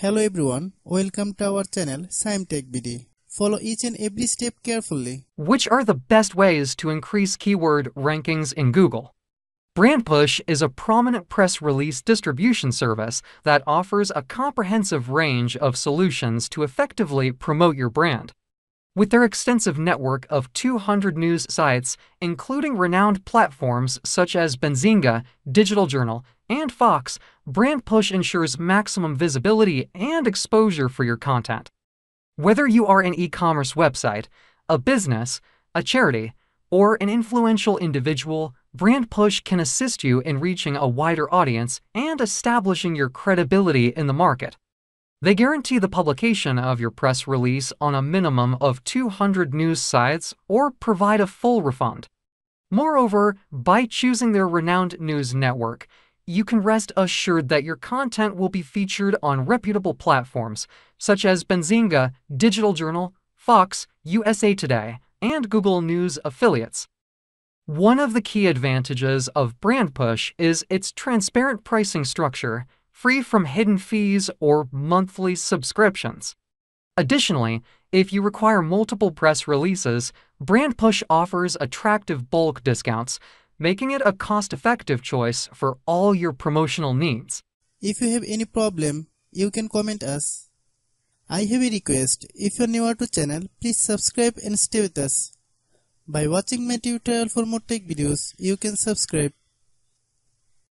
Hello everyone, welcome to our channel Shaem TechBD. Follow each and every step carefully. Which are the best ways to increase keyword rankings in Google? BrandPush is a prominent press release distribution service that offers a comprehensive range of solutions to effectively promote your brand. With their extensive network of 200 news sites, including renowned platforms such as Benzinga, Digital Journal, and Fox, BrandPush ensures maximum visibility and exposure for your content. Whether you are an e commerce website, a business, a charity, or an influential individual, BrandPush can assist you in reaching a wider audience and establishing your credibility in the market. They guarantee the publication of your press release on a minimum of 200 news sites or provide a full refund. Moreover, by choosing their renowned news network, you can rest assured that your content will be featured on reputable platforms such as Benzinga, Digital Journal, Fox, USA Today, and Google News affiliates. One of the key advantages of BrandPush is its transparent pricing structure free from hidden fees or monthly subscriptions. Additionally, if you require multiple press releases, BrandPush offers attractive bulk discounts, making it a cost-effective choice for all your promotional needs. If you have any problem, you can comment us. I have a request. If you are new to channel, please subscribe and stay with us. By watching my tutorial for more tech videos, you can subscribe